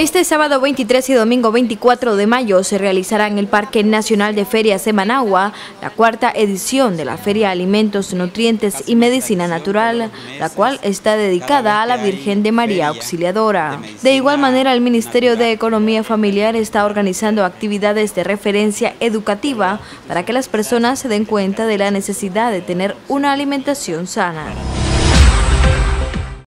Este sábado 23 y domingo 24 de mayo se realizará en el Parque Nacional de Ferias de Managua la cuarta edición de la Feria Alimentos, Nutrientes y Medicina Natural, la cual está dedicada a la Virgen de María Auxiliadora. De igual manera, el Ministerio de Economía Familiar está organizando actividades de referencia educativa para que las personas se den cuenta de la necesidad de tener una alimentación sana.